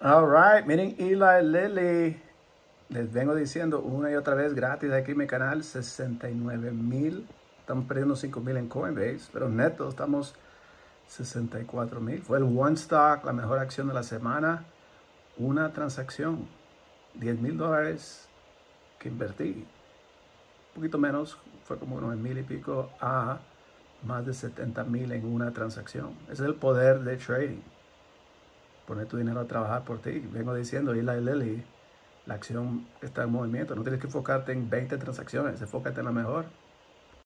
All right, miren Eli Lilly. Les vengo diciendo una y otra vez gratis aquí en mi canal, 69 mil. Estamos perdiendo 5 mil en Coinbase, pero neto estamos 64 mil. Fue el One Stock, la mejor acción de la semana. Una transacción, 10 mil dólares que invertí. Un poquito menos, fue como unos mil y pico a más de 70 mil en una transacción. Ese es el poder de trading poner tu dinero a trabajar por ti. Vengo diciendo, Eli Lilly, la acción está en movimiento. No tienes que enfocarte en 20 transacciones, enfócate en la mejor.